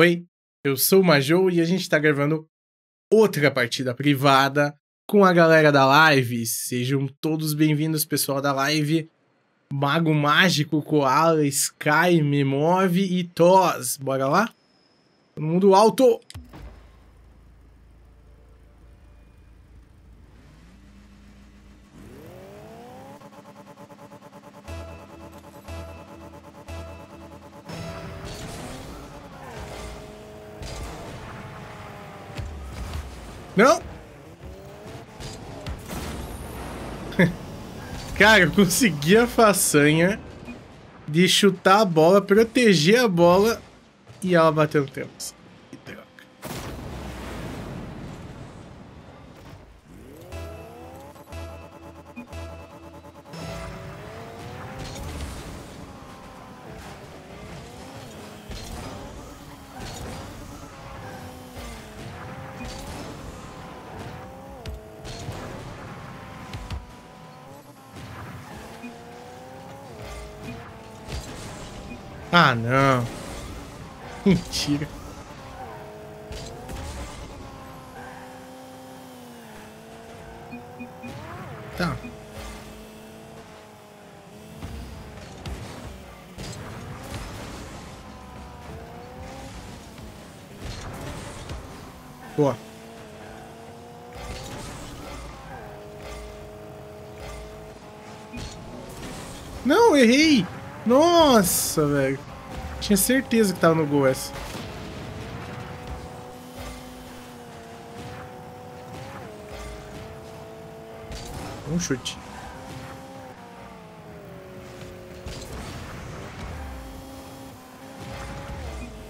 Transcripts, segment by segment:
Oi, eu sou o Majou e a gente tá gravando outra partida privada com a galera da live. Sejam todos bem-vindos, pessoal da live. Mago Mágico, Koala, Sky, Memove e Toz. Bora lá? Todo mundo alto! Não! Cara, eu consegui a façanha de chutar a bola, proteger a bola e ela bateu no tempo. Ah, não. Mentira. Tá. Boa. Não, errei! Nossa, velho. Tinha certeza que tava no gol essa. Um chute.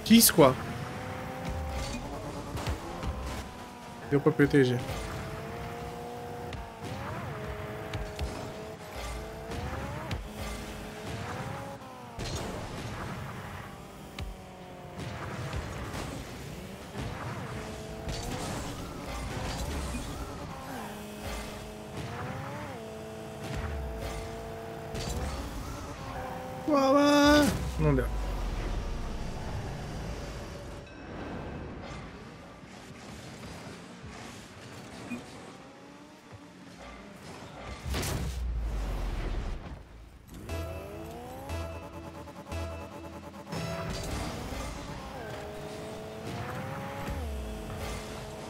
Que squall. Deu pra proteger.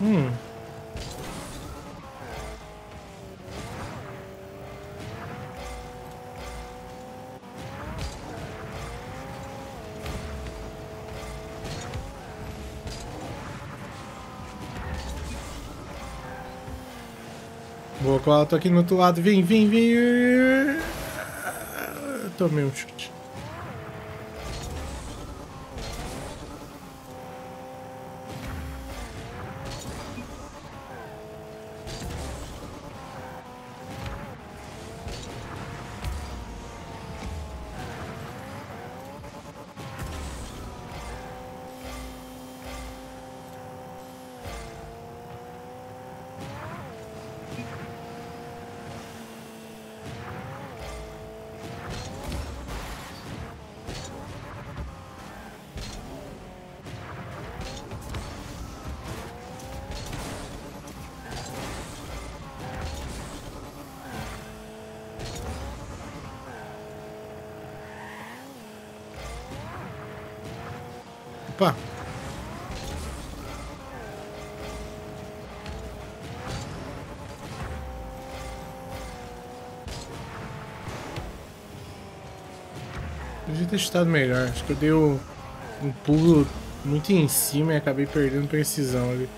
Hum. Boa, Koala, tô aqui no outro lado. Vem, vem, vem. Tomei um chute. Opa! Podia ter estado melhor. Acho que eu dei um, um pulo muito em cima e acabei perdendo precisão ali.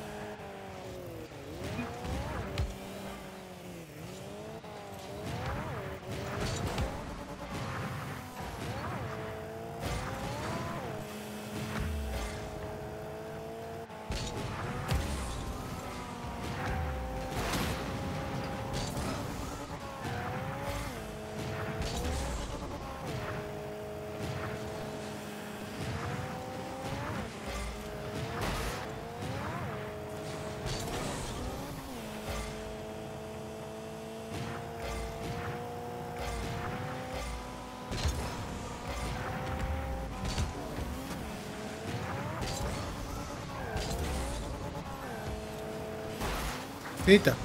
Eita.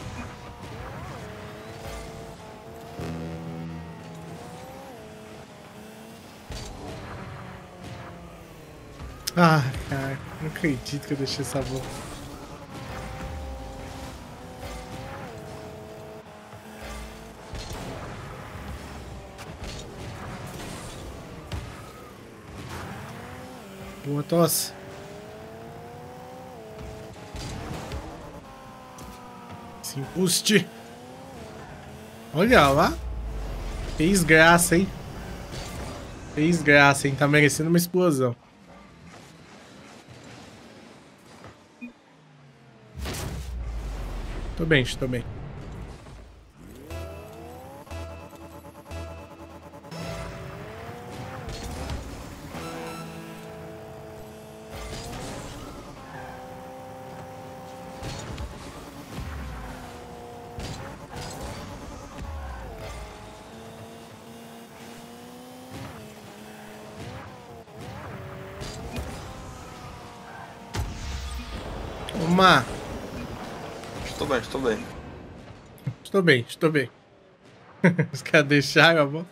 Ah, cara, não acredito que eu deixei essa boca. Boa tosse. Olha lá. Fez graça, hein? Fez graça, hein? Tá merecendo uma explosão. Tô bem, tô bem. Toma! Estou bem, estou bem. Estou bem, estou bem. Os caras deixaram a bola.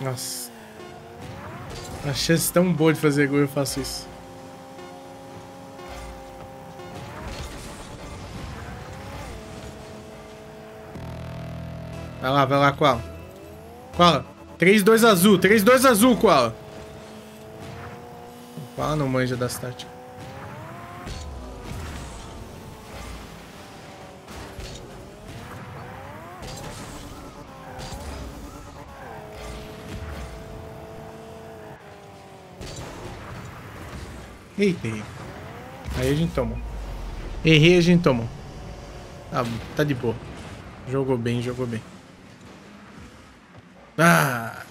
Nossa. A chance tão boa de fazer gol eu faço isso. Vai lá, vai lá, Koala. Koala. 3-2 azul, 3-2 azul. O Koala não manja das táticas. Eita, errei. Aí a gente toma. Errei, a gente toma. Tá, tá de boa. Jogou bem, jogou bem. Ah!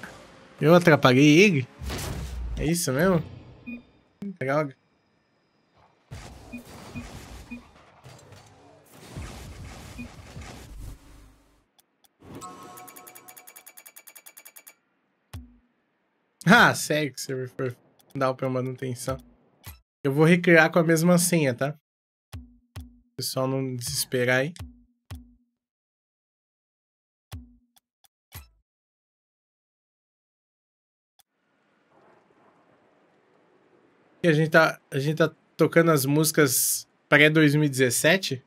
Eu atrapalhei ele? É isso mesmo? Droga. Ah, que o server foi dar pra manutenção. Eu vou recriar com a mesma senha, tá? O pessoal não desesperar aí. E a gente tá, a gente tá tocando as músicas pré-2017?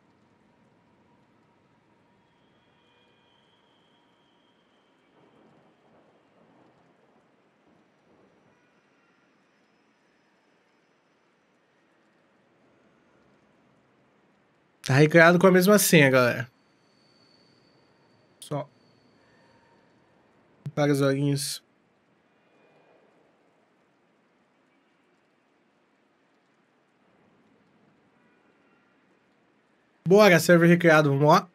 Tá recriado com a mesma senha, galera. Só. Para os olhinhos. Bora, server recriado, vamos lá.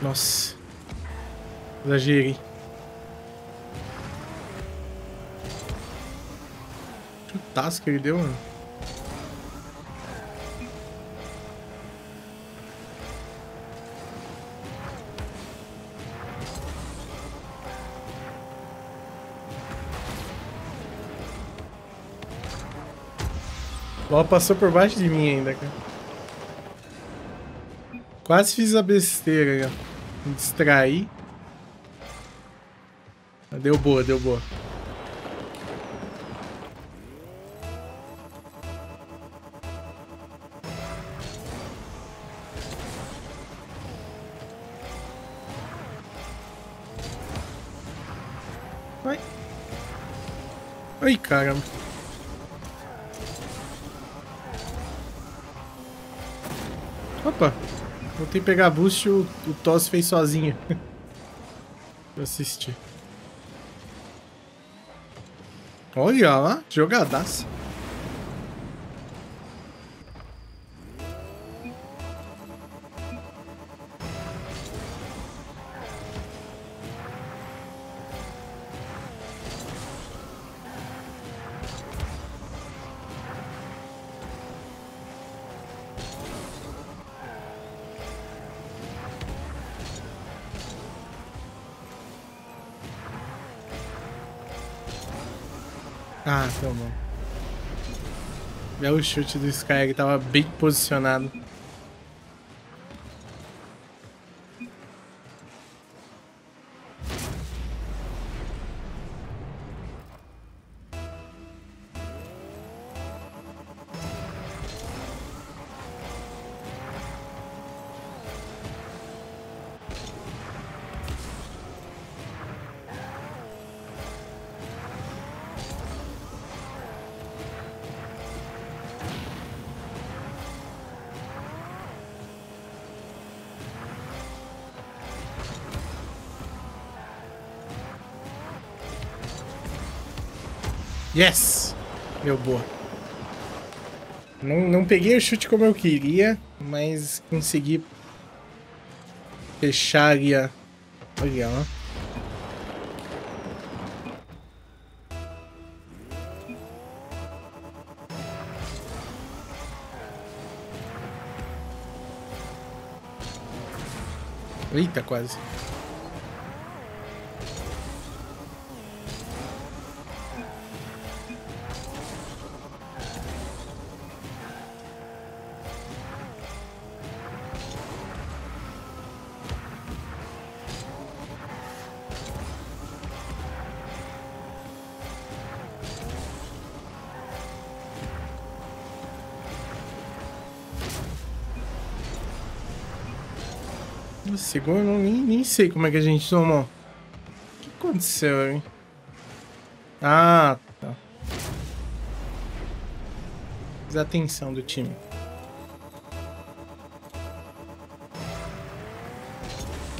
Nossa. Exagerei. Que ele deu, mano. Ela passou por baixo de mim ainda, cara. Quase fiz a besteira, cara. Me distraí. Deu boa, deu boa. Vai. Ai, caramba. Opa. Voltei a pegar boost e o, o Toss fez sozinho. Eu assisti. Olha lá, jogadaça. Ah, tá bom. Belo chute do Sky, ele tava bem posicionado. Yes! Meu boa. Não, não peguei o chute como eu queria, mas consegui fechar ali a... Olha lá. Eita, quase. Segundo, nem, nem sei como é que a gente tomou. O que aconteceu, hein? Ah, tá. Desatenção do time.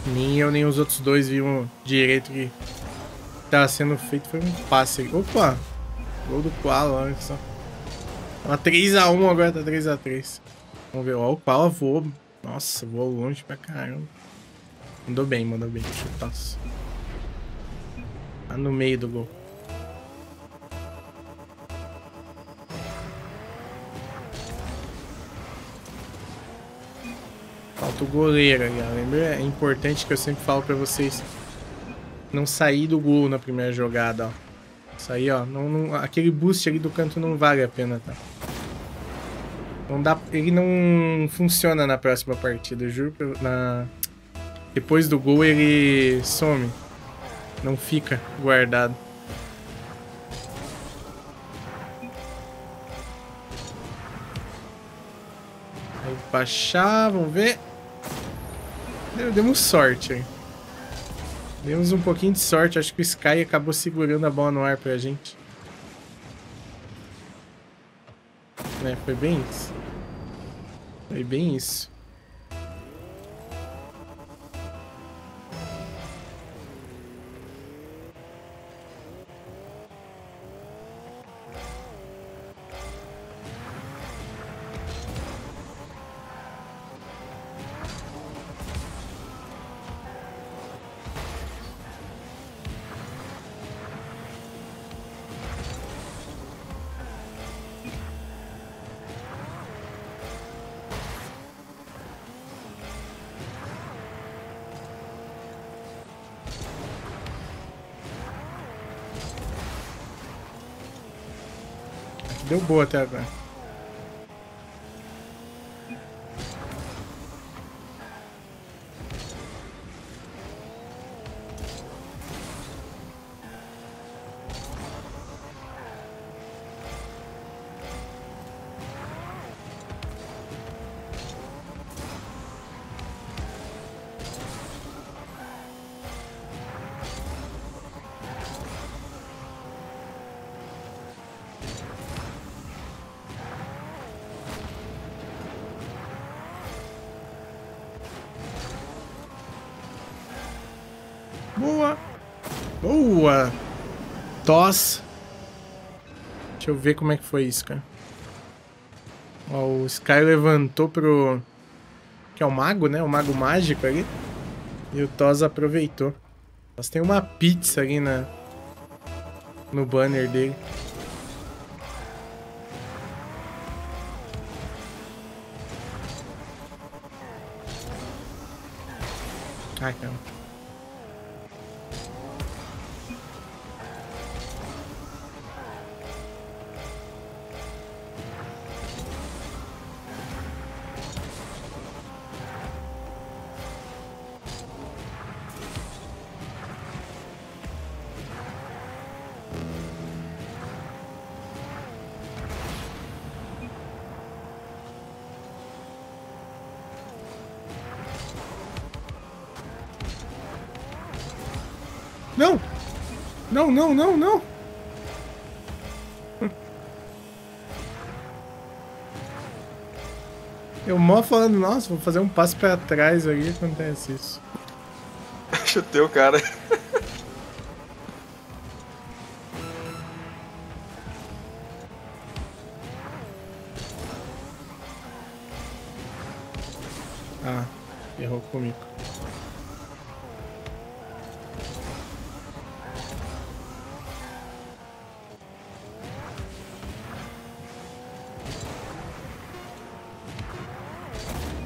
Nem eu, nem os outros dois viram direito que estava sendo feito. Foi um passe. Opa! Gol do Koala, olha só. Uma 3x1, agora tá 3x3. Vamos ver. Ó, o Koala voou. Nossa, voou longe pra caramba. Mandou bem, mandou bem. Chutaço. Tá no meio do gol. Falta o goleiro, galera. Lembra? É importante que eu sempre falo pra vocês não sair do gol na primeira jogada, ó. Isso aí, ó. Não, não, aquele boost ali do canto não vale a pena, tá? Não dá, ele não funciona na próxima partida, juro. Na, depois do gol ele some. Não fica guardado. Aí baixar, vamos ver. Demos sorte. Demos um pouquinho de sorte. Acho que o Sky acabou segurando a bola no ar pra gente. É, foi bem isso. Foi bem isso. Deu boa até agora. Boa. Toss. Deixa eu ver como é que foi isso, cara. Ó, o Sky levantou pro... Que é o mago, né? O mago mágico ali. E o Toss aproveitou. Nós tem uma pizza ali na... No banner dele. Ai, caramba. Não, não, não, não. Eu mó falando, nossa, vou fazer um passo pra trás ali, acontece isso. Chutei o cara.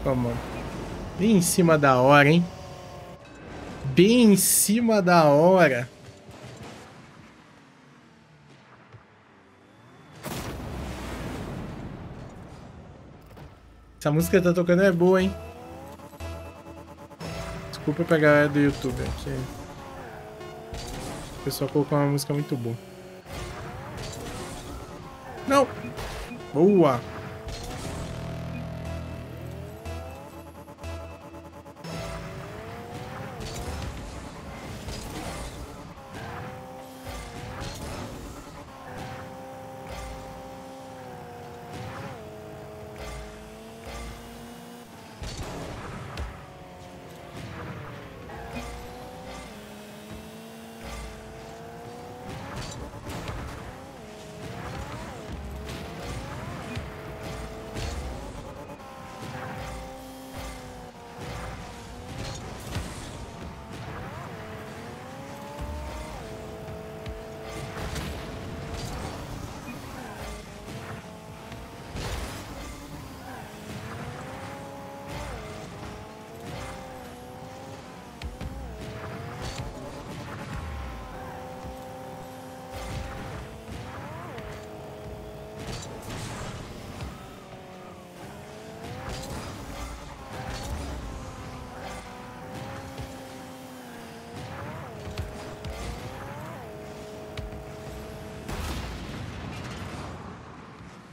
Vamos. Bem em cima da hora, hein? Bem em cima da hora. Essa música que tá tocando é boa, hein? Desculpa pra galera do YouTube, que o pessoal colocou uma música muito boa. Não! Boa!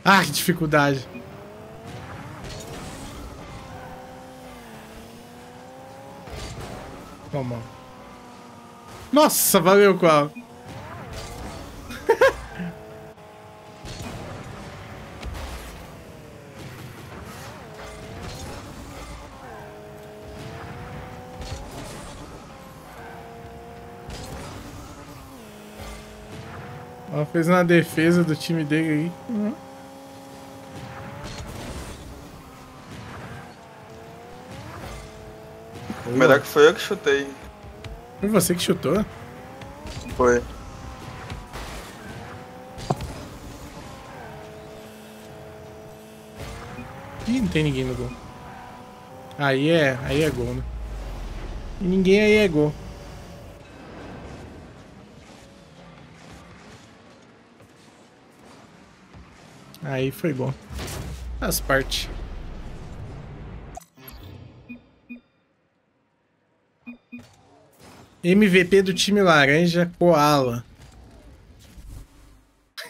Ah, que dificuldade. Toma. Nossa, valeu, qual. Ela fez uma defesa do time dele aí. Uhum. Melhor que foi eu que chutei. Foi você que chutou? Foi. Ih, não tem ninguém no gol. Aí é, aí é gol, né? E ninguém aí é gol. Aí foi bom. As partes. MVP do time laranja, Koala.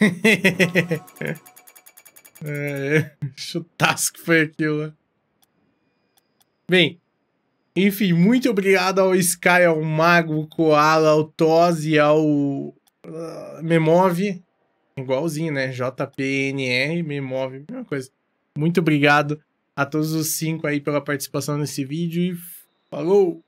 é, chutaço que foi aquilo. Bem, enfim, muito obrigado ao Sky, ao Mago, Koala, ao Toz e ao uh, Memove. Igualzinho, né? JPNR, Memove, mesma coisa. Muito obrigado a todos os cinco aí pela participação nesse vídeo e falou!